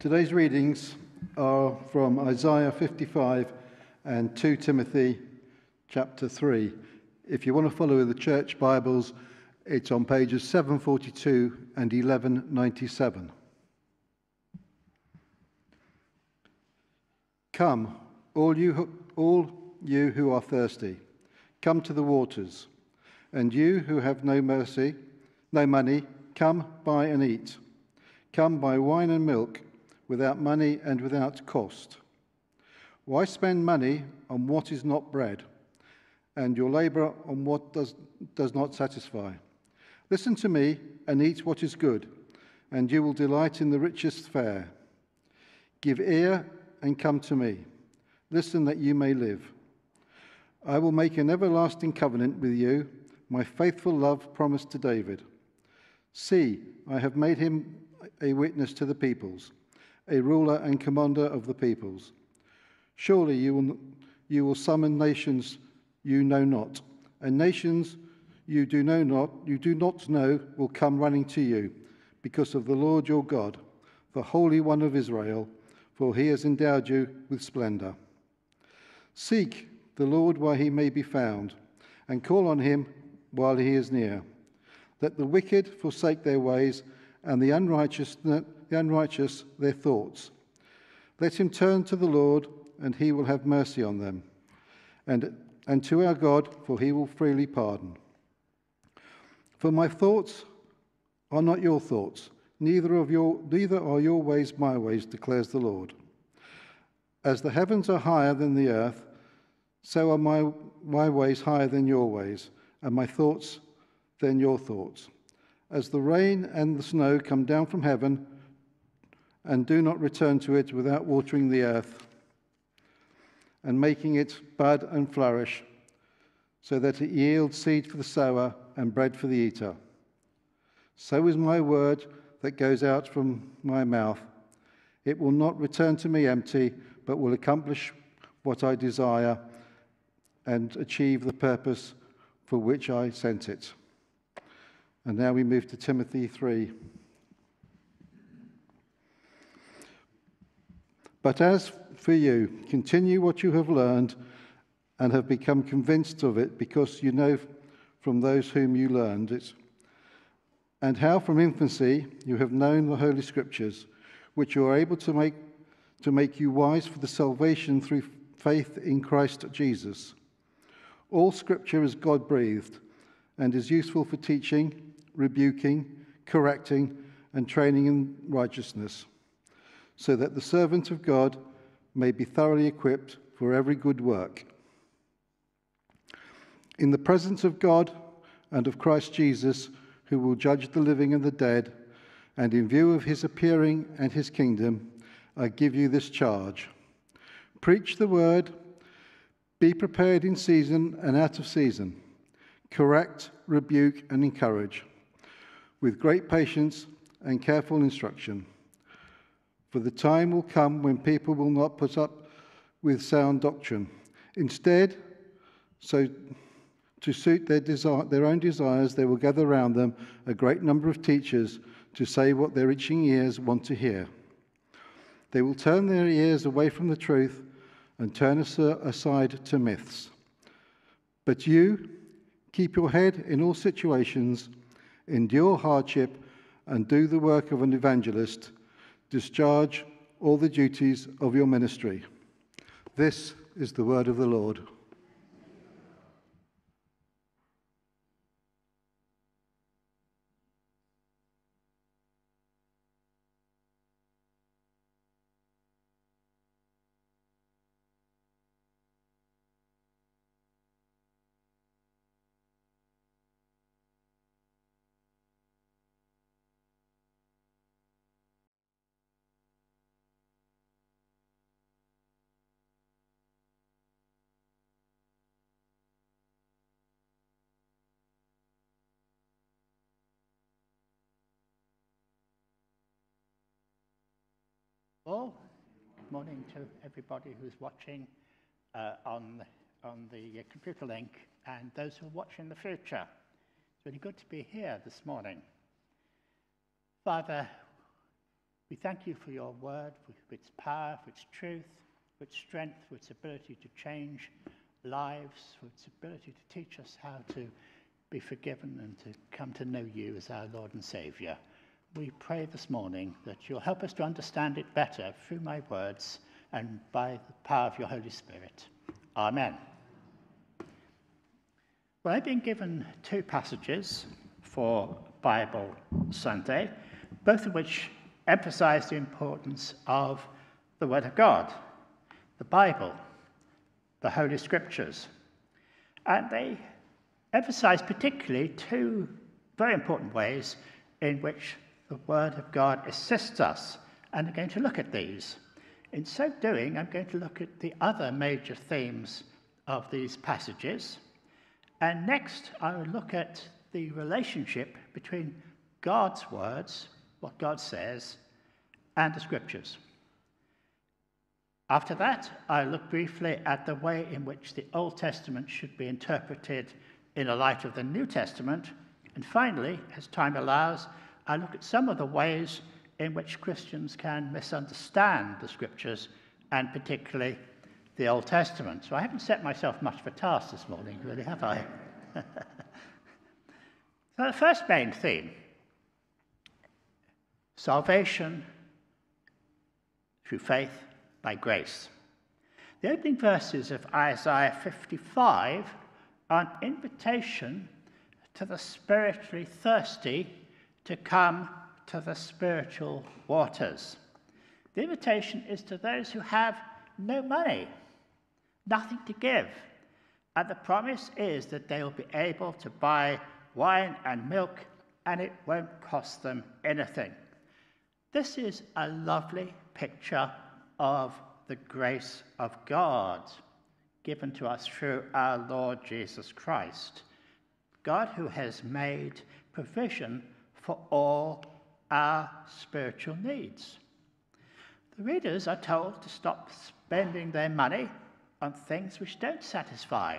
Today's readings are from Isaiah 55 and 2 Timothy chapter 3. If you want to follow the church Bibles, it's on pages 742 and 1197. Come, all you, who, all you who are thirsty, come to the waters, and you who have no mercy, no money, come buy and eat. Come buy wine and milk without money and without cost. Why spend money on what is not bread, and your labor on what does, does not satisfy? Listen to me and eat what is good, and you will delight in the richest fare. Give ear and come to me. Listen that you may live. I will make an everlasting covenant with you, my faithful love promised to David. See, I have made him a witness to the peoples, a ruler and commander of the peoples. Surely you will, you will summon nations you know not, and nations you do know not, you do not know will come running to you, because of the Lord your God, the Holy One of Israel, for he has endowed you with splendor. Seek the Lord while he may be found, and call on him while he is near. Let the wicked forsake their ways, and the unrighteous, the unrighteous their thoughts. Let him turn to the Lord, and he will have mercy on them, and, and to our God, for he will freely pardon. For my thoughts are not your thoughts, neither, of your, neither are your ways my ways, declares the Lord. As the heavens are higher than the earth, so are my, my ways higher than your ways, and my thoughts than your thoughts. As the rain and the snow come down from heaven and do not return to it without watering the earth and making it bud and flourish, so that it yields seed for the sower and bread for the eater. So is my word that goes out from my mouth. It will not return to me empty, but will accomplish what I desire and achieve the purpose for which I sent it. And now we move to Timothy 3. But as for you, continue what you have learned and have become convinced of it because you know from those whom you learned it, and how from infancy you have known the Holy Scriptures, which you are able to make, to make you wise for the salvation through faith in Christ Jesus. All Scripture is God breathed and is useful for teaching, rebuking, correcting, and training in righteousness, so that the servant of God may be thoroughly equipped for every good work. In the presence of God and of Christ Jesus, who will judge the living and the dead, and in view of his appearing and his kingdom, I give you this charge preach the word, be prepared in season and out of season, correct, rebuke, and encourage with great patience and careful instruction. For the time will come when people will not put up with sound doctrine. Instead, so to suit their, desire, their own desires, they will gather around them a great number of teachers to say what their itching ears want to hear. They will turn their ears away from the truth and turn aside to myths. But you, keep your head in all situations, endure hardship, and do the work of an evangelist. Discharge all the duties of your ministry. This is the word of the Lord. Well, good morning to everybody who's watching uh, on, on the uh, computer link and those who are watching in the future. It's really good to be here this morning. Father, We thank you for your word, for its power, for its truth, for its strength, for its ability to change lives, for its ability to teach us how to be forgiven and to come to know you as our Lord and Saviour. We pray this morning that you'll help us to understand it better through my words and by the power of your Holy Spirit. Amen. Well, I've been given two passages for Bible Sunday, both of which emphasize the importance of the Word of God, the Bible, the Holy Scriptures. And they emphasize particularly two very important ways in which the Word of God assists us. And I'm going to look at these. In so doing, I'm going to look at the other major themes of these passages. And next, I will look at the relationship between God's words, what God says, and the scriptures. After that, I'll look briefly at the way in which the Old Testament should be interpreted in the light of the New Testament. And finally, as time allows, I look at some of the ways in which Christians can misunderstand the scriptures and particularly the Old Testament. So I haven't set myself much of a task this morning, really, have I? so the first main theme salvation through faith by grace. The opening verses of Isaiah 55 are an invitation to the spiritually thirsty to come to the spiritual waters. The invitation is to those who have no money, nothing to give. And the promise is that they will be able to buy wine and milk and it won't cost them anything. This is a lovely picture of the grace of God given to us through our Lord Jesus Christ. God who has made provision for all our spiritual needs. The readers are told to stop spending their money on things which don't satisfy,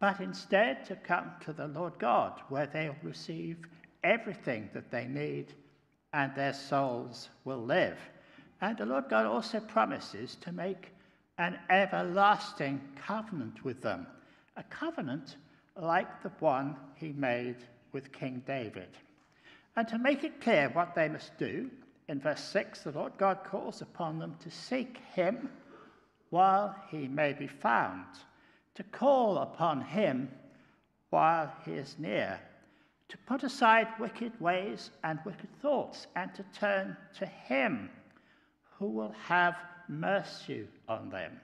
but instead to come to the Lord God, where they'll receive everything that they need and their souls will live. And the Lord God also promises to make an everlasting covenant with them, a covenant like the one he made with King David. And to make it clear what they must do, in verse 6, the Lord God calls upon them to seek him while he may be found, to call upon him while he is near, to put aside wicked ways and wicked thoughts, and to turn to him who will have mercy on them,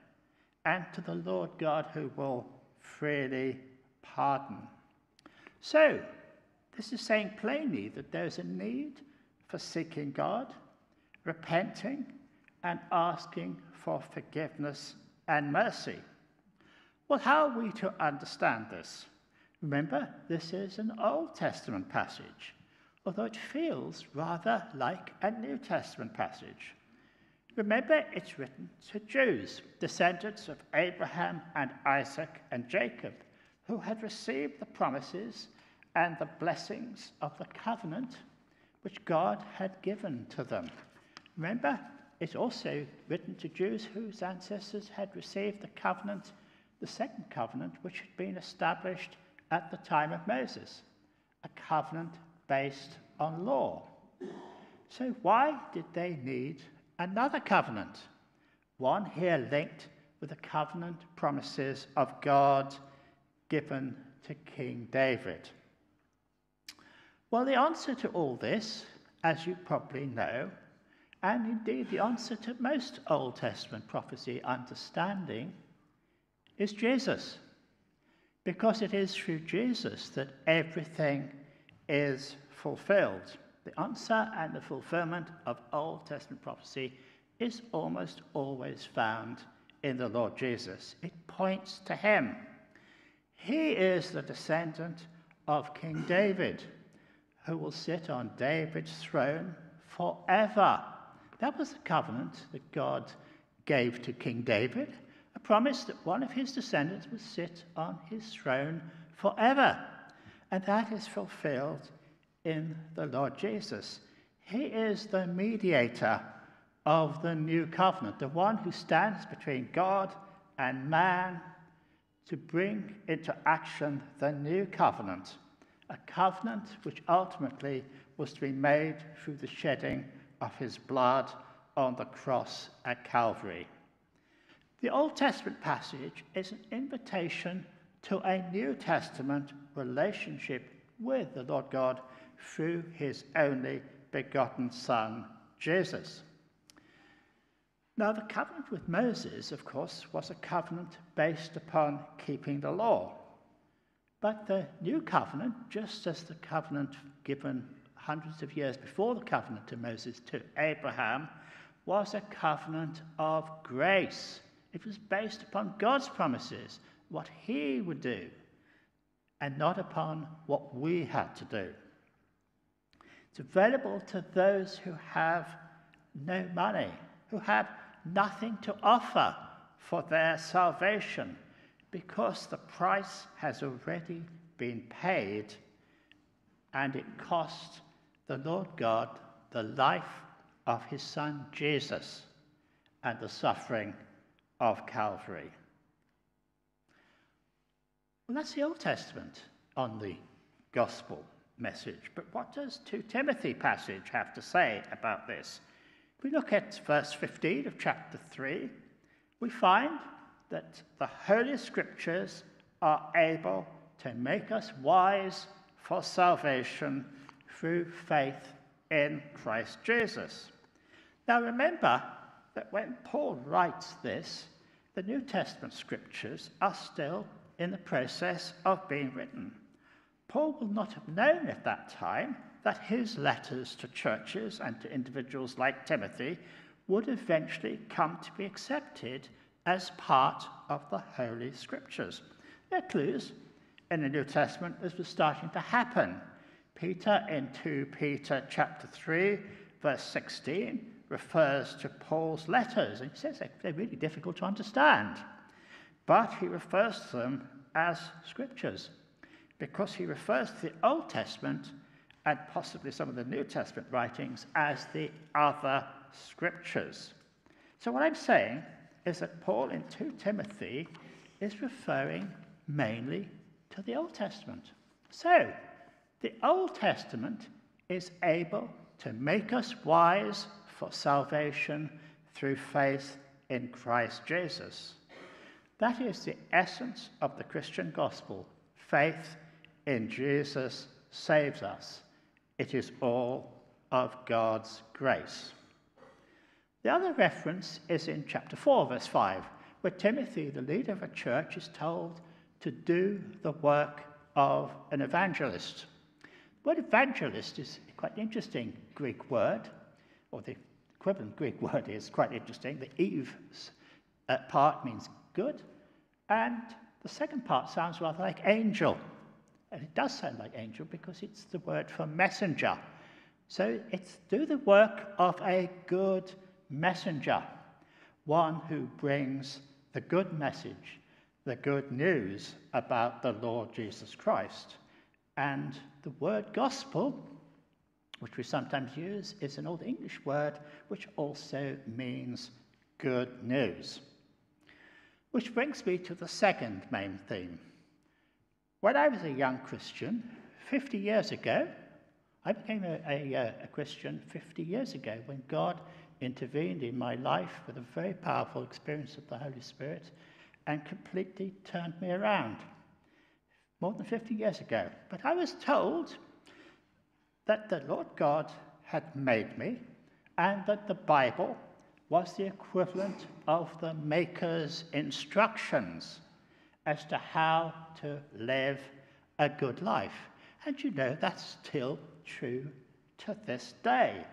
and to the Lord God who will freely pardon. So, this is saying plainly that there's a need for seeking God, repenting, and asking for forgiveness and mercy. Well, how are we to understand this? Remember, this is an Old Testament passage, although it feels rather like a New Testament passage. Remember, it's written to Jews, descendants of Abraham and Isaac and Jacob, who had received the promises and the blessings of the covenant which God had given to them. Remember, it's also written to Jews whose ancestors had received the covenant, the second covenant, which had been established at the time of Moses, a covenant based on law. So, why did they need another covenant? One here linked with the covenant promises of God given to King David. Well, the answer to all this, as you probably know, and indeed the answer to most Old Testament prophecy understanding, is Jesus. Because it is through Jesus that everything is fulfilled. The answer and the fulfillment of Old Testament prophecy is almost always found in the Lord Jesus. It points to him. He is the descendant of King David who will sit on David's throne forever. That was the covenant that God gave to King David, a promise that one of his descendants would sit on his throne forever. And that is fulfilled in the Lord Jesus. He is the mediator of the new covenant, the one who stands between God and man to bring into action the new covenant, a covenant which ultimately was to be made through the shedding of his blood on the cross at Calvary. The Old Testament passage is an invitation to a New Testament relationship with the Lord God through his only begotten Son, Jesus. Now, the covenant with Moses, of course, was a covenant based upon keeping the law. But the new covenant, just as the covenant given hundreds of years before the covenant to Moses to Abraham, was a covenant of grace. It was based upon God's promises, what He would do, and not upon what we had to do. It's available to those who have no money, who have nothing to offer for their salvation, because the price has already been paid and it cost the Lord God the life of his son Jesus and the suffering of Calvary. Well, that's the Old Testament on the gospel message. But what does 2 Timothy passage have to say about this? If we look at verse 15 of chapter 3, we find that the Holy Scriptures are able to make us wise for salvation through faith in Christ Jesus. Now remember that when Paul writes this, the New Testament scriptures are still in the process of being written. Paul will not have known at that time that his letters to churches and to individuals like Timothy would eventually come to be accepted as part of the Holy Scriptures. There are clues in the New Testament this was starting to happen. Peter in 2 Peter chapter 3, verse 16, refers to Paul's letters, and he says they're really difficult to understand. But he refers to them as scriptures because he refers to the Old Testament and possibly some of the New Testament writings as the other scriptures. So, what I'm saying is that Paul in 2 Timothy is referring mainly to the Old Testament. So, the Old Testament is able to make us wise for salvation through faith in Christ Jesus. That is the essence of the Christian gospel. Faith in Jesus saves us. It is all of God's grace. The other reference is in chapter 4, verse 5, where Timothy, the leader of a church, is told to do the work of an evangelist. The word evangelist is quite an interesting Greek word, or the equivalent Greek word is quite interesting. The Eve uh, part means good, and the second part sounds rather like angel. And it does sound like angel because it's the word for messenger. So it's do the work of a good messenger, one who brings the good message, the good news about the Lord Jesus Christ. And the word gospel, which we sometimes use, is an Old English word which also means good news. Which brings me to the second main theme. When I was a young Christian, 50 years ago, I became a, a, a, Christian 50 years ago when God intervened in my life with a very powerful experience of the Holy Spirit and completely turned me around more than 50 years ago. But I was told that the Lord God had made me and that the Bible was the equivalent of the Maker's instructions as to how to live a good life. And you know, that's still true to this day.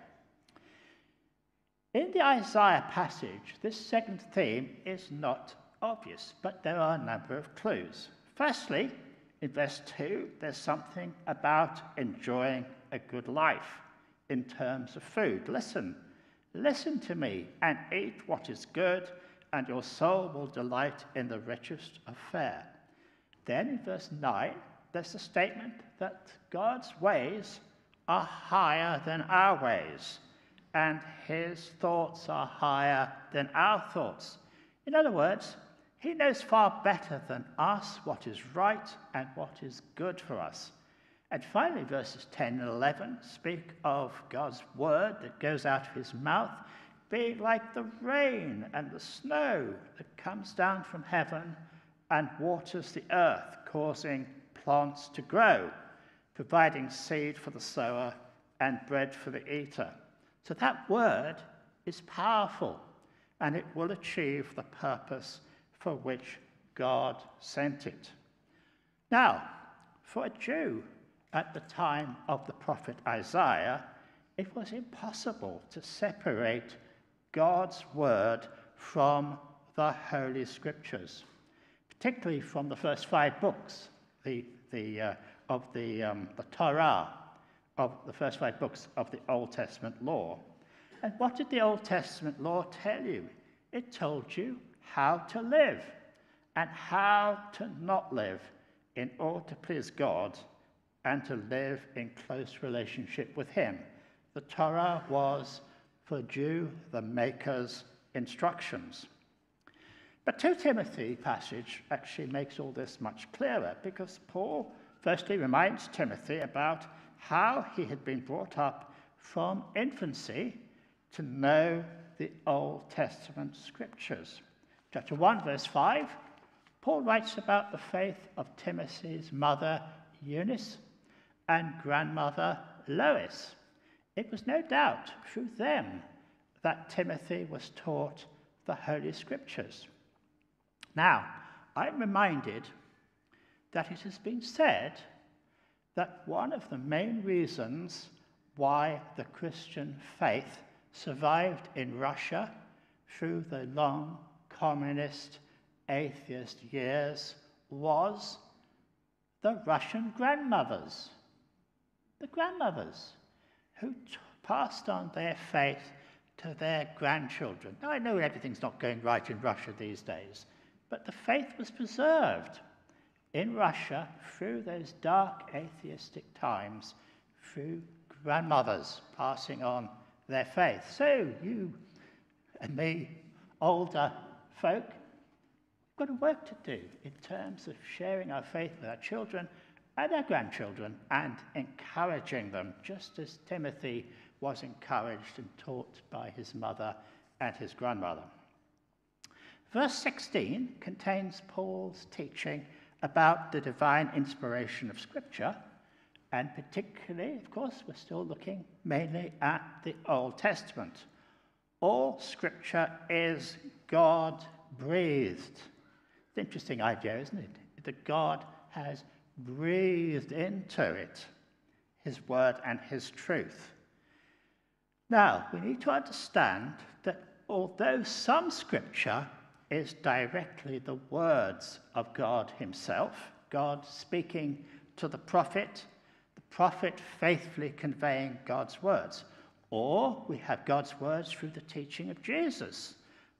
In the Isaiah passage, this second theme is not obvious, but there are a number of clues. Firstly, in verse 2, there's something about enjoying a good life in terms of food. Listen, listen to me and eat what is good, and your soul will delight in the richest of fare. Then in verse 9, there's a statement that God's ways are higher than our ways, and his thoughts are higher than our thoughts. In other words, he knows far better than us what is right and what is good for us. And finally, verses 10 and 11 speak of God's word that goes out of his mouth being like the rain and the snow that comes down from heaven and waters the earth, causing plants to grow, providing seed for the sower and bread for the eater. So that word is powerful and it will achieve the purpose for which God sent it. Now, for a Jew at the time of the prophet Isaiah, it was impossible to separate God's word from the Holy Scriptures, particularly from the first five books the, the, uh, of the, um, the Torah, of the first five books of the Old Testament law. And what did the Old Testament law tell you? It told you how to live and how to not live in order to please God and to live in close relationship with Him. The Torah was for Jew the Maker's instructions. But 2 Timothy passage actually makes all this much clearer because Paul firstly reminds Timothy about how he had been brought up from infancy to know the Old Testament scriptures. Chapter 1, verse 5, Paul writes about the faith of Timothy's mother Eunice and grandmother Lois. It was no doubt through them that Timothy was taught the Holy Scriptures. Now, I'm reminded that it has been said that one of the main reasons why the Christian faith survived in Russia through the long communist atheist years was the Russian grandmothers. The grandmothers who passed on their faith to their grandchildren. Now, I know everything's not going right in Russia these days, but the faith was preserved in Russia through those dark atheistic times, through grandmothers passing on their faith. So, you and me, older folk, we've got a work to do in terms of sharing our faith with our children and our grandchildren and encouraging them, just as Timothy was encouraged and taught by his mother and his grandmother. Verse 16 contains Paul's teaching about the divine inspiration of Scripture, and particularly, of course, we're still looking mainly at the Old Testament. All Scripture is God breathed. It's an interesting idea, isn't it? That God has breathed into it his word and his truth. Now, we need to understand that although some scripture is directly the words of God himself, God speaking to the prophet, the prophet faithfully conveying God's words, or we have God's words through the teaching of Jesus,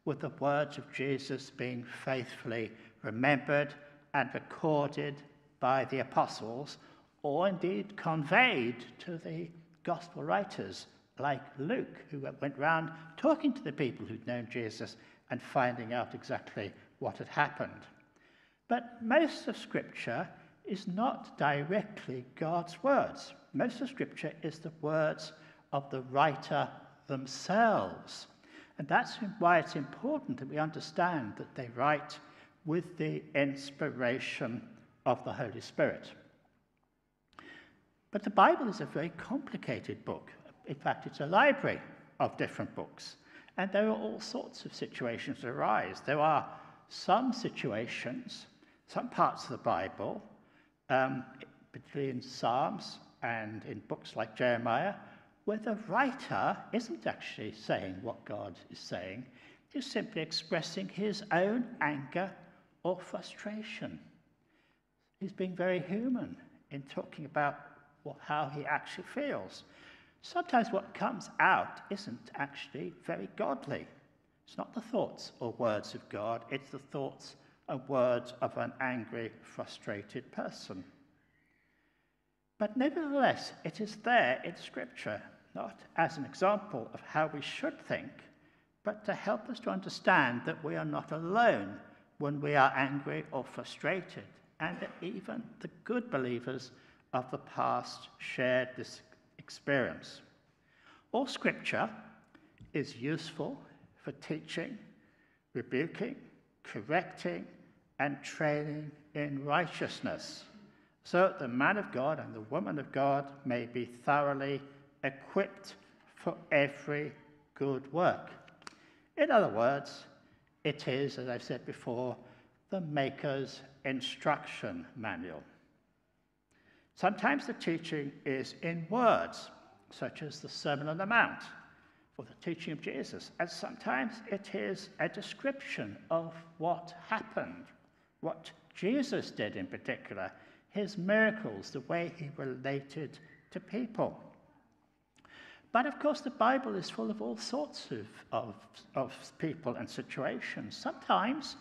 with the words of Jesus being faithfully remembered and recorded by the apostles, or indeed conveyed to the gospel writers like Luke, who went round talking to the people who'd known Jesus and finding out exactly what had happened. But most of Scripture is not directly God's words. Most of Scripture is the words of the writer themselves. And that's why it's important that we understand that they write with the inspiration of the Holy Spirit. But the Bible is a very complicated book. In fact, it's a library of different books. And there are all sorts of situations that arise. There are some situations, some parts of the Bible, um, between Psalms and in books like Jeremiah, where the writer isn't actually saying what God is saying, he's simply expressing his own anger or frustration. He's being very human in talking about how he actually feels. Sometimes what comes out isn't actually very godly. It's not the thoughts or words of God, it's the thoughts and words of an angry, frustrated person. But nevertheless, it is there in Scripture, not as an example of how we should think, but to help us to understand that we are not alone when we are angry or frustrated, and that even the good believers of the past shared this experience. All Scripture is useful for teaching, rebuking, correcting, and training in righteousness, so that the man of God and the woman of God may be thoroughly equipped for every good work. In other words, it is, as I've said before, the Maker's instruction manual. Sometimes the teaching is in words, such as the Sermon on the Mount or the teaching of Jesus, and sometimes it is a description of what happened, what Jesus did in particular, his miracles, the way he related to people. But of course, the Bible is full of all sorts of, of, of people and situations. Sometimes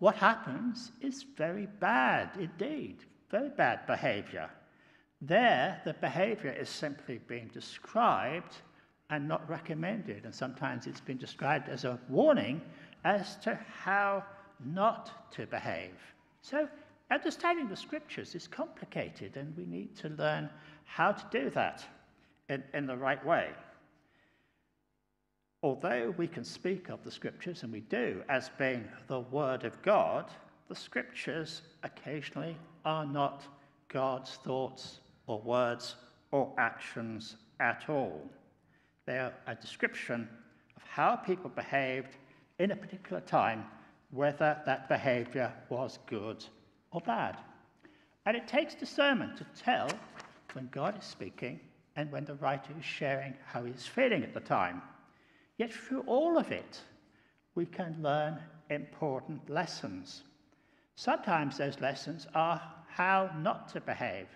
what happens is very bad indeed, very bad behavior. There, the behavior is simply being described and not recommended. And sometimes it's been described as a warning as to how not to behave. So, understanding the scriptures is complicated, and we need to learn how to do that in, in the right way. Although we can speak of the scriptures, and we do, as being the Word of God, the scriptures occasionally are not God's thoughts or words or actions at all. They are a description of how people behaved in a particular time, whether that behavior was good or bad. And it takes discernment to tell when God is speaking and when the writer is sharing how he's feeling at the time. Yet through all of it, we can learn important lessons. Sometimes those lessons are how not to behave.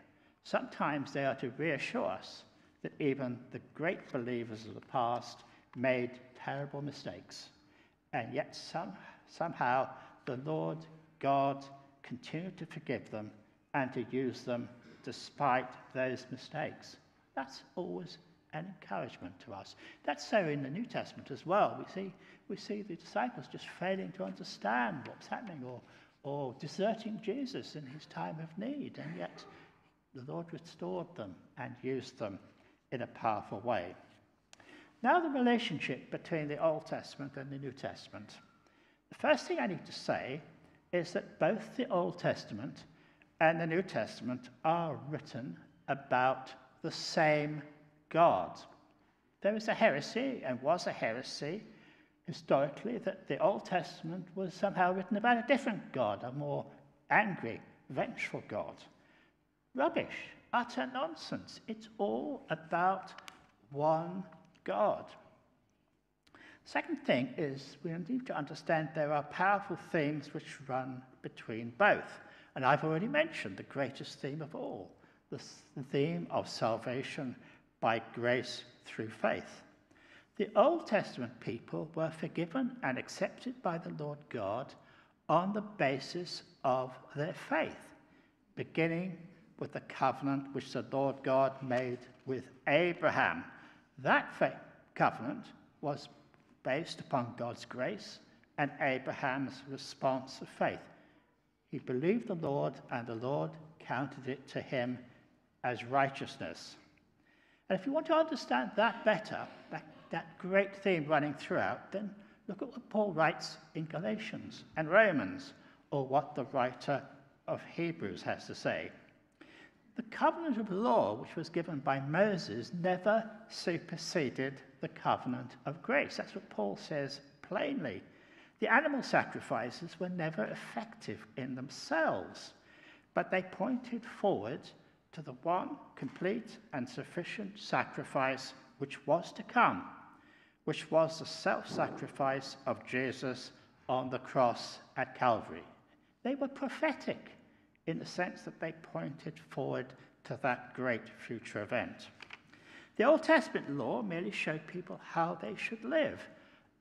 Sometimes they are to reassure us that even the great believers of the past made terrible mistakes. And yet some, somehow the Lord God continued to forgive them and to use them despite those mistakes. That's always an encouragement to us. That's so in the New Testament as well. We see, we see the disciples just failing to understand what's happening or, or deserting Jesus in his time of need, and yet the Lord restored them and used them in a powerful way. Now, the relationship between the Old Testament and the New Testament. The first thing I need to say is that both the Old Testament and the New Testament are written about the same God. There is a heresy, and was a heresy historically, that the Old Testament was somehow written about a different God, a more angry, vengeful God. Rubbish, utter nonsense. It's all about one God. Second thing is we need to understand there are powerful themes which run between both. And I've already mentioned the greatest theme of all the theme of salvation by grace through faith. The Old Testament people were forgiven and accepted by the Lord God on the basis of their faith, beginning with the covenant which the Lord God made with Abraham. That covenant was based upon God's grace and Abraham's response of faith. He believed the Lord, and the Lord counted it to him as righteousness. And if you want to understand that better, that, that great theme running throughout, then look at what Paul writes in Galatians and Romans, or what the writer of Hebrews has to say. The covenant of law, which was given by Moses, never superseded the covenant of grace. That's what Paul says plainly. The animal sacrifices were never effective in themselves, but they pointed forward to the one complete and sufficient sacrifice which was to come, which was the self sacrifice of Jesus on the cross at Calvary. They were prophetic in the sense that they pointed forward to that great future event. The Old Testament law merely showed people how they should live,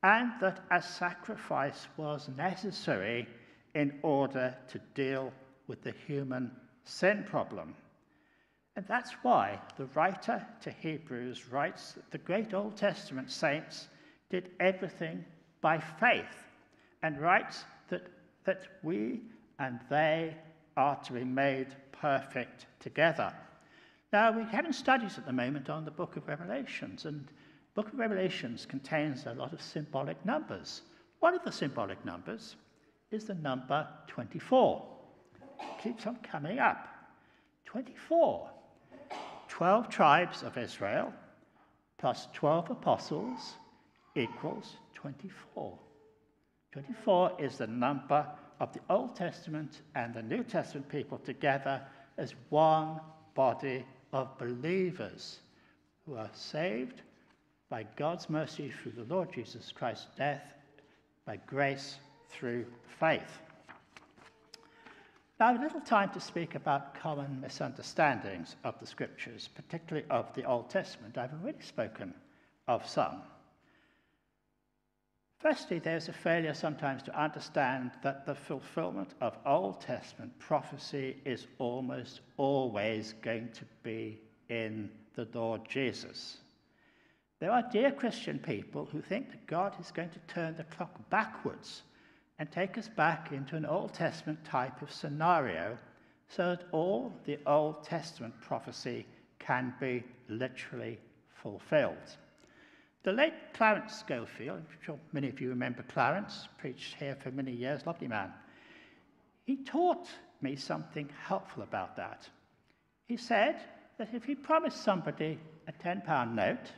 and that a sacrifice was necessary in order to deal with the human sin problem. And that's why the writer to Hebrews writes that the great Old Testament saints did everything by faith and writes that, that we and they are to be made perfect together. Now, we're having studies at the moment on the book of Revelations, and the book of Revelations contains a lot of symbolic numbers. One of the symbolic numbers is the number 24. It keeps on coming up. 24. 12 tribes of Israel plus 12 apostles equals 24. 24 is the number of the Old Testament and the New Testament people together as one body of believers who are saved by God's mercy through the Lord Jesus Christ's death, by grace through faith. Now, a little time to speak about common misunderstandings of the scriptures, particularly of the Old Testament. I've already spoken of some. Firstly, there's a failure sometimes to understand that the fulfillment of Old Testament prophecy is almost always going to be in the Lord Jesus. There are dear Christian people who think that God is going to turn the clock backwards and take us back into an Old Testament type of scenario so that all the Old Testament prophecy can be literally fulfilled. The late Clarence Scofield, I'm sure many of you remember Clarence, preached here for many years, lovely man. He taught me something helpful about that. He said that if he promised somebody a £10 note,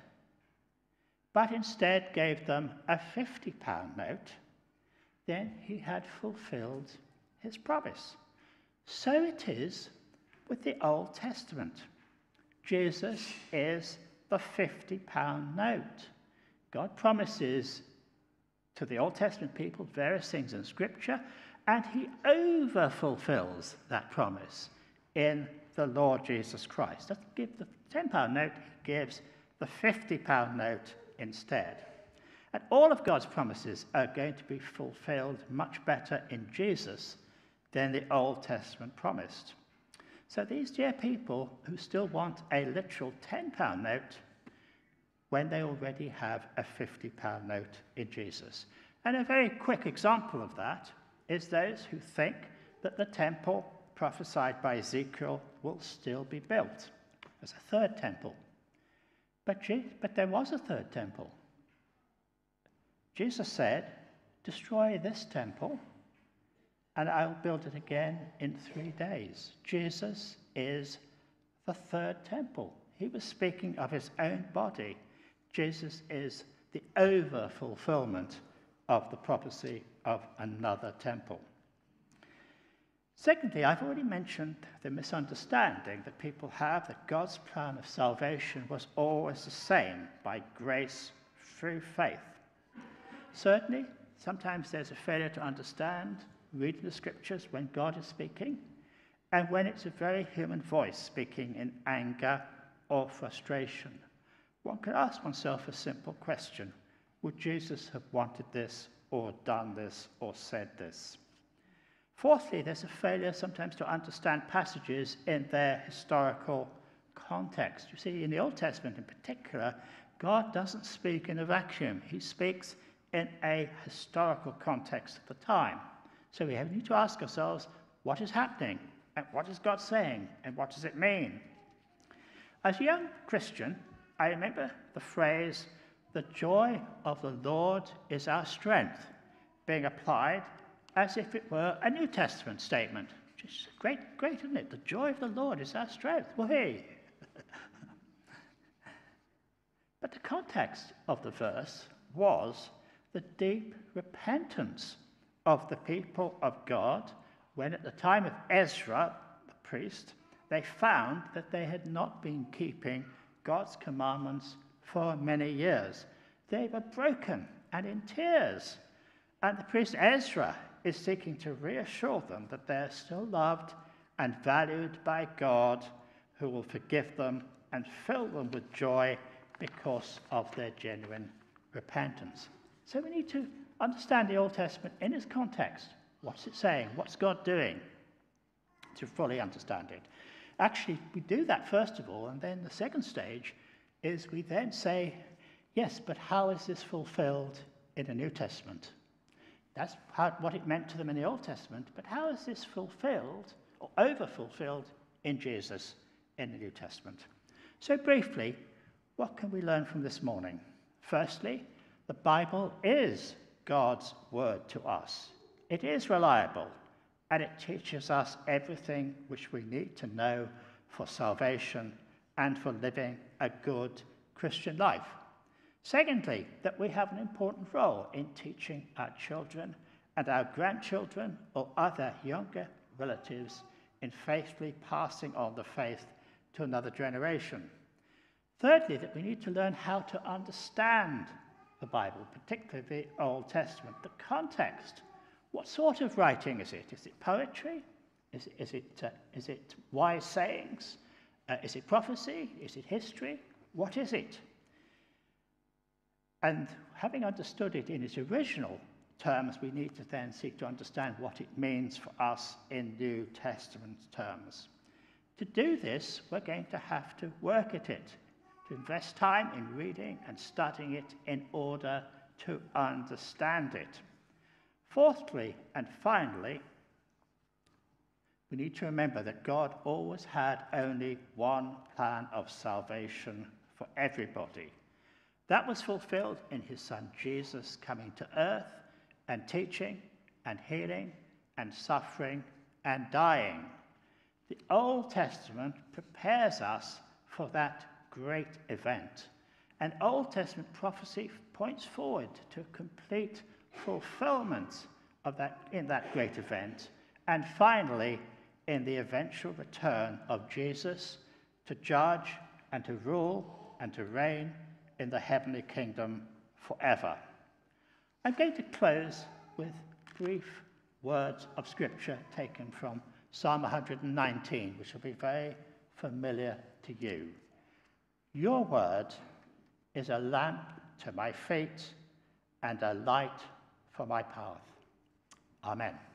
but instead gave them a £50 note, then he had fulfilled his promise. So it is with the Old Testament. Jesus is the £50 note. God promises to the Old Testament people various things in Scripture, and he over fulfills that promise in the Lord Jesus Christ. Doesn't give the £10 note, he gives the £50 note instead. And all of God's promises are going to be fulfilled much better in Jesus than the Old Testament promised. So these dear people who still want a literal £10 note when they already have a £50 note in Jesus. And a very quick example of that is those who think that the temple prophesied by Ezekiel will still be built as a third temple. But, but there was a third temple. Jesus said, Destroy this temple, and I'll build it again in three days. Jesus is the third temple. He was speaking of his own body. Jesus is the over fulfillment of the prophecy of another temple. Secondly, I've already mentioned the misunderstanding that people have that God's plan of salvation was always the same by grace through faith. Certainly, sometimes there's a failure to understand reading the scriptures when God is speaking, and when it's a very human voice speaking in anger or frustration. One can ask oneself a simple question Would Jesus have wanted this, or done this, or said this? Fourthly, there's a failure sometimes to understand passages in their historical context. You see, in the Old Testament in particular, God doesn't speak in a vacuum, He speaks in a historical context at the time. So we need to ask ourselves what is happening and what is God saying and what does it mean? As a young Christian, I remember the phrase, the joy of the Lord is our strength, being applied as if it were a New Testament statement. Just great, great, isn't it? The joy of the Lord is our strength. Well, hey. but the context of the verse was the deep repentance of the people of God when, at the time of Ezra, the priest, they found that they had not been keeping God's commandments for many years. They were broken and in tears. And the priest Ezra is seeking to reassure them that they're still loved and valued by God, who will forgive them and fill them with joy because of their genuine repentance. So we need to understand the Old Testament in its context. What's it saying? What's God doing? To fully understand it. Actually, we do that first of all, and then the second stage is we then say, yes, but how is this fulfilled in the New Testament? That's how, what it meant to them in the Old Testament, but how is this fulfilled or over fulfilled in Jesus in the New Testament? So, briefly, what can we learn from this morning? Firstly, the Bible is God's word to us, it is reliable and it teaches us everything which we need to know for salvation and for living a good Christian life. Secondly, that we have an important role in teaching our children and our grandchildren or other younger relatives in faithfully passing on the faith to another generation. Thirdly, that we need to learn how to understand the Bible, particularly the Old Testament, the context what sort of writing is it? Is it poetry? Is, is, it, uh, is it wise sayings? Uh, is it prophecy? Is it history? What is it? And having understood it in its original terms, we need to then seek to understand what it means for us in New Testament terms. To do this, we're going to have to work at it, to invest time in reading and studying it in order to understand it. Fourthly and finally, we need to remember that God always had only one plan of salvation for everybody. That was fulfilled in his son Jesus coming to earth and teaching and healing and suffering and dying. The Old Testament prepares us for that great event. And Old Testament prophecy points forward to a complete fulfillment of that, in that great event, and finally, in the eventual return of Jesus to judge and to rule and to reign in the heavenly kingdom forever. I'm going to close with brief words of scripture taken from Psalm 119, which will be very familiar to you. Your word is a lamp to my feet and a light for my path. Amen.